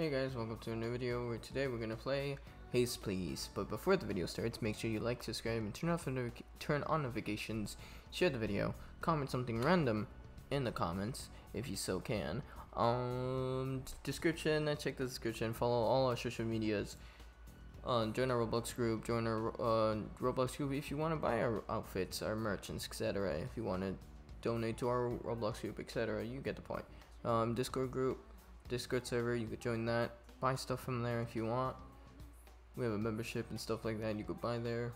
Hey guys, welcome to a new video where today we're gonna play Haze Piece. But before the video starts, make sure you like, subscribe, and turn off turn on notifications. Share the video, comment something random in the comments if you so can. Um, description. Check the description. Follow all our social medias. Uh, join our Roblox group. Join our uh, Roblox group if you want to buy our outfits, our merchants, etc. If you want to donate to our Roblox group, etc. You get the point. Um, Discord group Discord server, you could join that, buy stuff from there if you want. We have a membership and stuff like that you could buy there.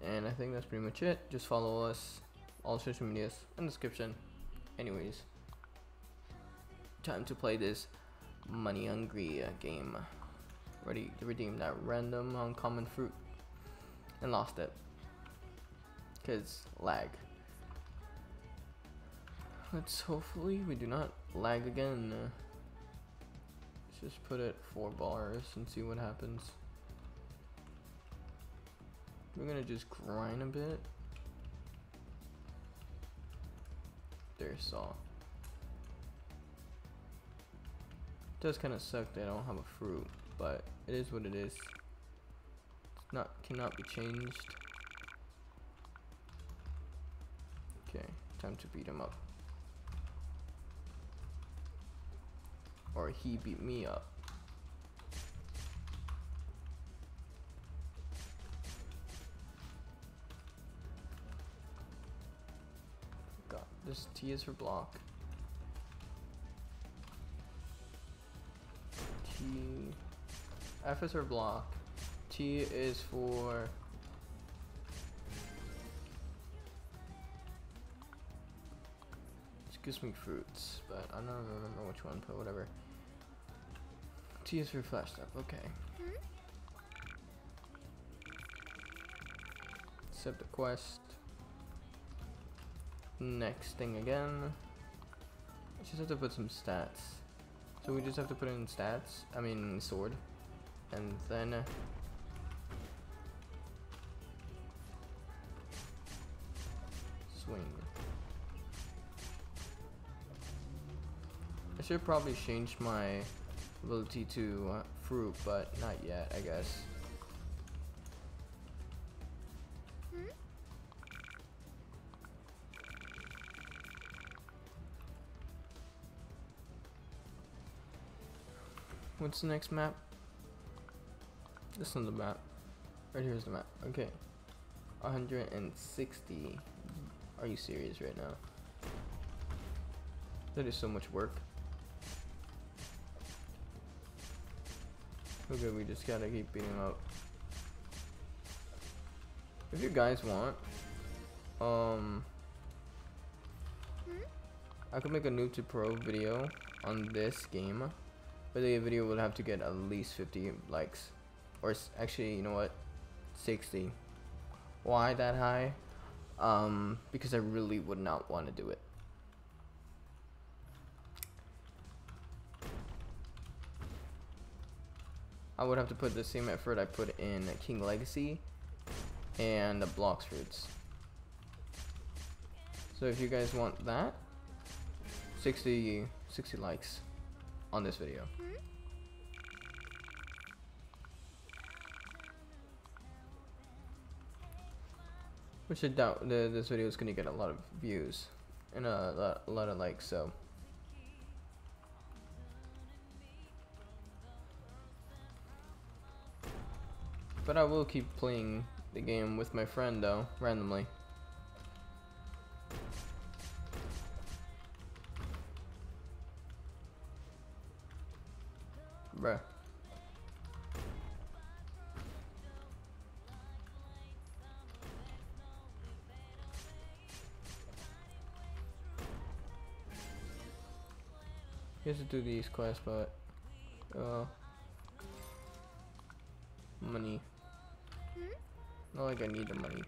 And I think that's pretty much it. Just follow us, all social medias in description. Anyways, time to play this money hungry uh, game. Ready to redeem that random uncommon fruit and lost it. Cause lag. Let's hopefully we do not lag again. Just put it four bars and see what happens. We're gonna just grind a bit. There, saw. does kind of suck that I don't have a fruit, but it is what it is. It's not cannot be changed. Okay, time to beat him up. Or he beat me up. God, this T is for block. T, F is for block. T is for gives me fruits, but I don't remember which one, but whatever. T is for flash stuff, okay. Accept the quest. Next thing again. I just have to put some stats. So we just have to put in stats, I mean sword. And then uh, swing. I should probably change my ability to uh, fruit, but not yet, I guess. What's the next map? This one's the map. Right here's the map. Okay. 160. Are you serious right now? That is so much work. Okay, we just gotta keep beating him up. If you guys want, um, I could make a noob to pro video on this game, but the video would have to get at least 50 likes, or actually, you know what, 60. Why that high? Um, because I really would not want to do it. I would have to put the same effort I put in King Legacy and the Blox Fruits. So if you guys want that, 60, 60 likes on this video. Which I doubt the, this video is going to get a lot of views and a a lot of likes, so. But I will keep playing the game with my friend though, randomly. Bruh. He has to do these quests, but uh, money. Not like I need the money.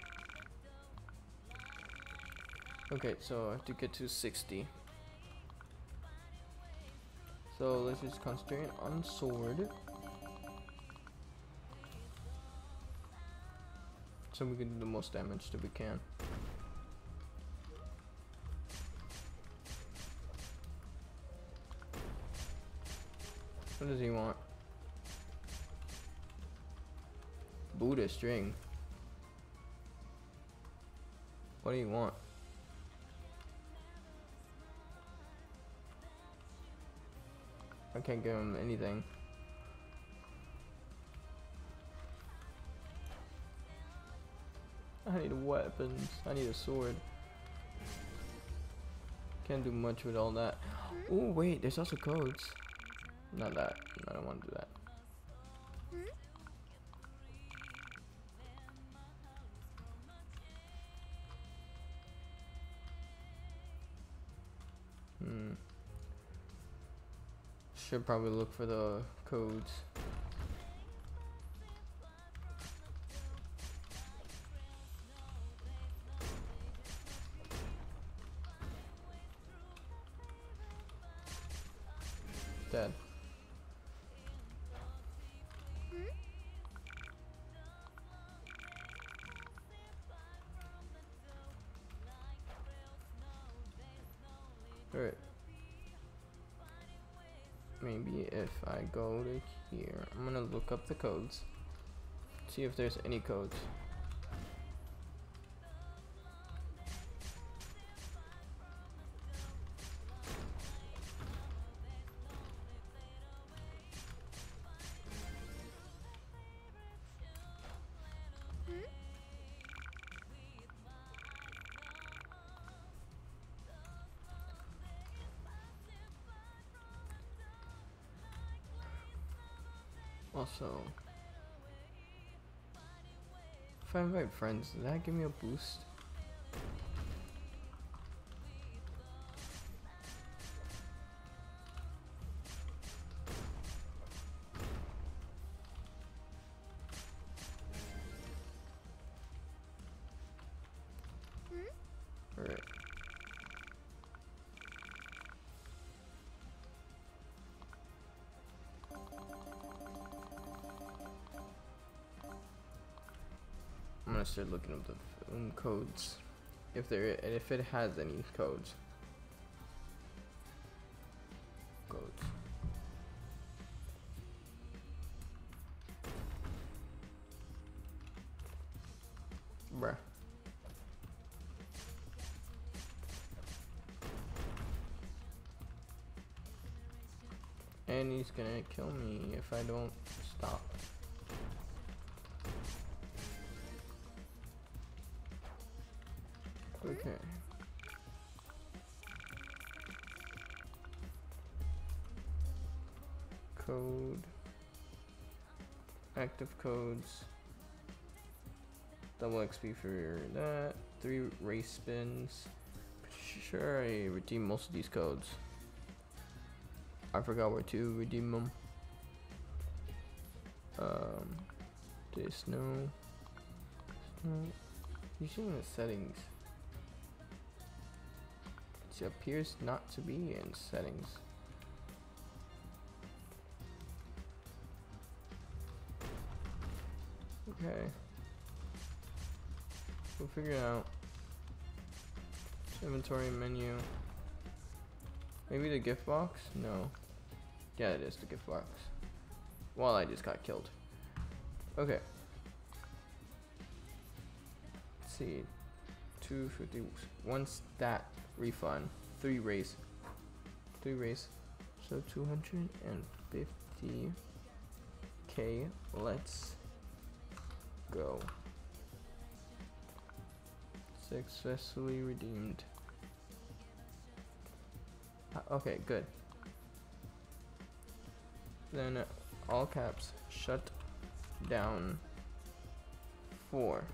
Okay, so I have to get to 60. So let's just concentrate on sword. So we can do the most damage that we can. What does he want? Buddha string. What do you want? I can't give him anything. I need weapons. I need a sword. Can't do much with all that. Oh wait, there's also codes. Not that. I don't want to do that. Hmm? Hmm. Should probably look for the codes. Dead. If I go to here, I'm gonna look up the codes. See if there's any codes. Also, if I invite friends, does that give me a boost? I'm start looking up the film codes, if there and if it has any codes. Codes. Bruh. And he's gonna kill me if I don't stop. Code. Active codes. Double XP for that. Three race spins. Sure, I redeem most of these codes. I forgot where to redeem them. Um, this no. No. Usually in the settings. It appears not to be in settings. Okay. We'll figure it out. Inventory menu. Maybe the gift box? No. Yeah, it is the gift box. Well, I just got killed. Okay. Let's see. 250. One stat refund. Three race. Three race. So 250k. Let's go. Successfully redeemed. Uh, okay, good. Then all caps shut down four.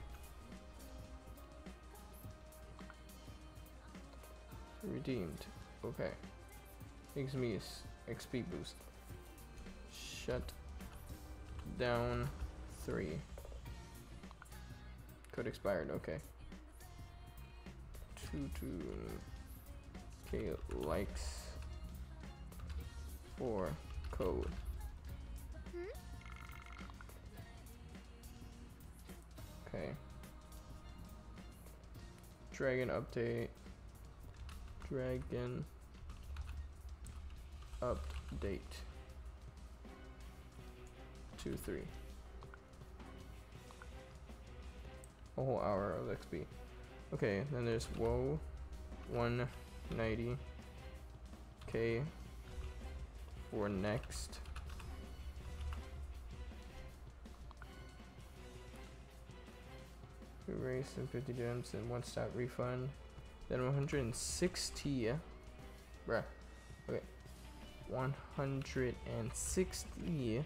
Redeemed. Okay. Gives me XP boost. Shut down three. Code expired. Okay. Two two. Okay, likes. Four code. Hmm? Okay. Dragon update. Dragon update. Two, three. a whole hour of XP. Okay, then there's whoa, 190 k for next. Erase and 50 gems and one stat refund. Then 160. Bruh. Okay. 160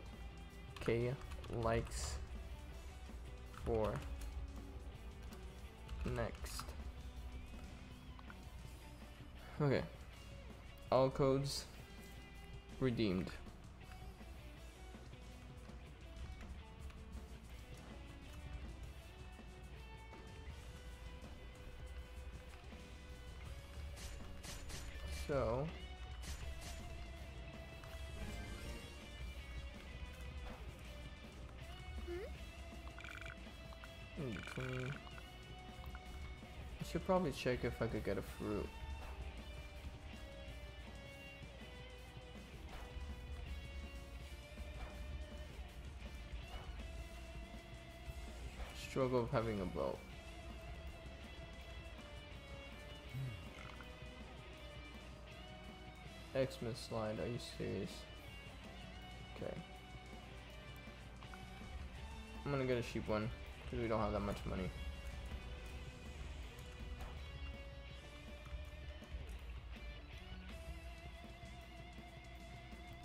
k likes for next. Okay. All codes redeemed. So in between. I should probably check if I could get a fruit. Struggle of having a boat. Xmas slide, are you serious? Okay. I'm gonna get a sheep one, because we don't have that much money.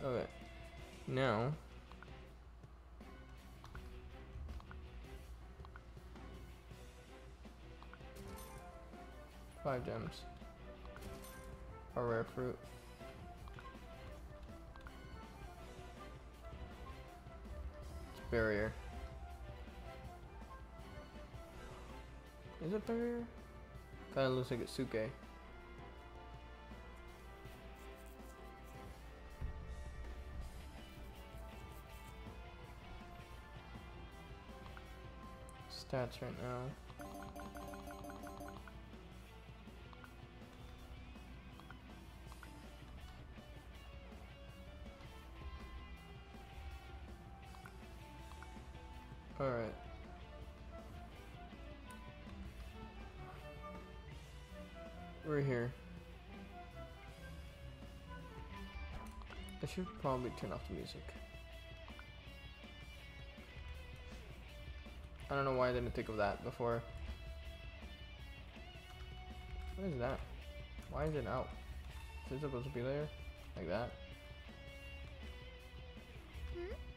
Okay. Now. Five gems. A rare fruit. Barrier. Is it barrier? Kinda looks like it's Suke. Stats right now. Alright. We're here. I should probably turn off the music. I don't know why I didn't think of that before. What is that? Why is it out? Is it supposed to be there? Like that? Hmm?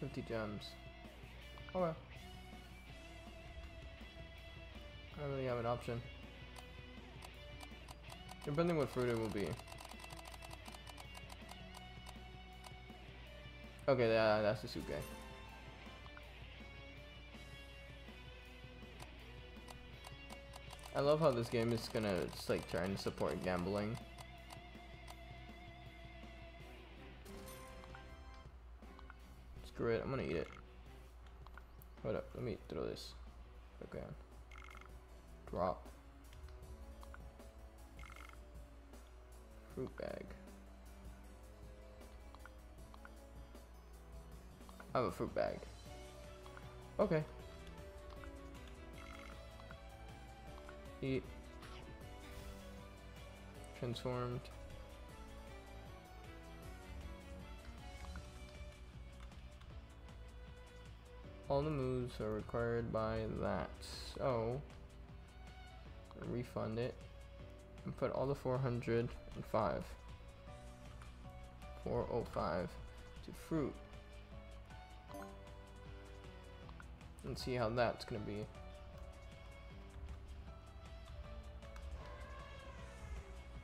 Fifty gems. Oh well. I don't really have an option. Depending what fruit it will be. Okay, yeah, that's the Suke. I love how this game is gonna just like trying to support gambling. Screw it, I'm gonna eat it. Hold up, let me throw this. Okay. Drop. Fruit bag. I have a fruit bag. Okay. Eat. Transformed. All the moves are required by that. So, refund it and put all the 405 405 to fruit. And see how that's gonna be.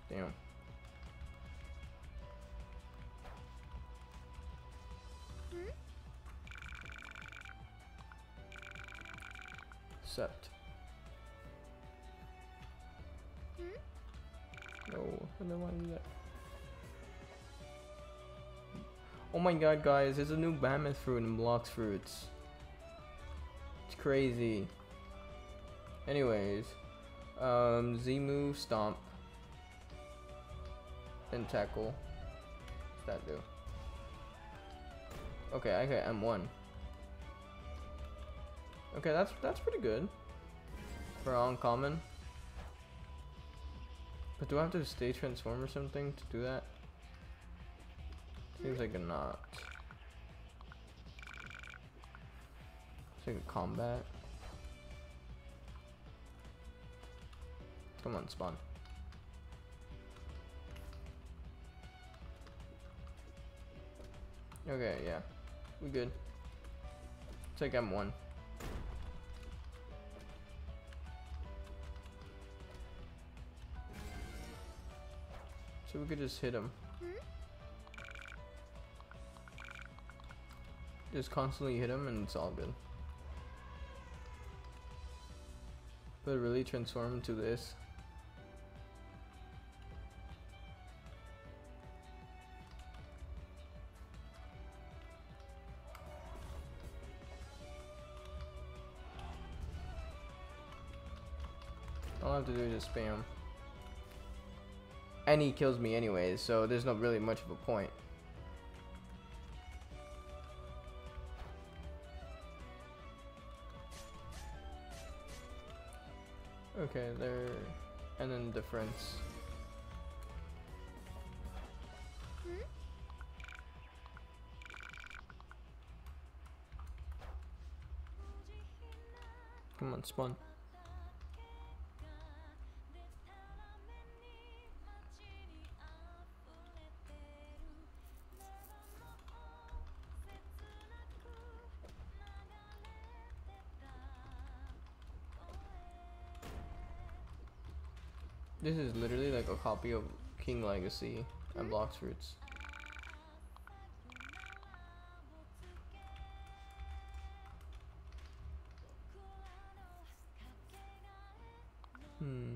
Damn set No, I don't want to do that. Oh my god, guys, there's a new mammoth fruit in Blox Fruits. It's crazy. Anyways, um, Z-move, Stomp, and Tackle. What's that do? Okay, I got M1. Okay, that's that's pretty good. For uncommon. But do I have to stay transform or something to do that? Seems like a not. It's like a combat. Come on, spawn. Okay, yeah. We good. Take M1. So we could just hit him. Just constantly hit him and it's all good. But really transform into this. All I have to do is just spam. And he kills me anyways, so there's not really much of a point. Okay, there, and then difference. Hmm? Come on, spawn. This is literally like a copy of King Legacy and Blox Fruits. Hmm.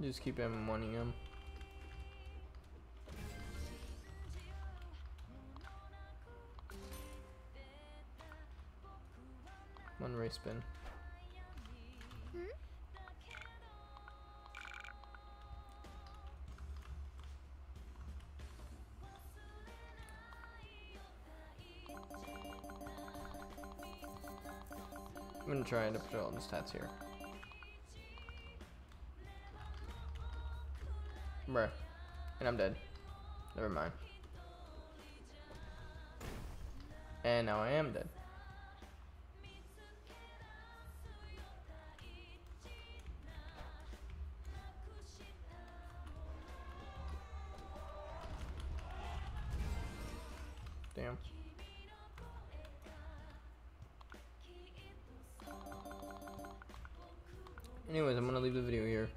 Just keep him wanting him. One race spin. I'm gonna try to put all the stats here. Bruh. And I'm dead. Never mind. And now I am dead. Anyways, I'm gonna leave the video here.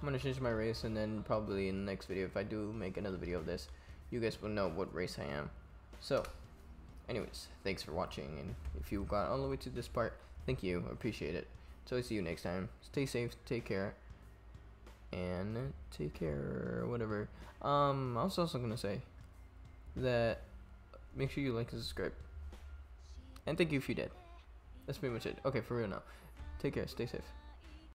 I'm gonna change my race and then probably in the next video, if I do make another video of this, you guys will know what race I am. So, anyways, thanks for watching, and if you got all the way to this part, thank you, appreciate it. So I see you next time. Stay safe, take care, and take care, whatever. Um, I was also gonna say that make sure you like and subscribe. And thank you if you did. That's pretty much it. Okay, for real now. Take care, stay safe.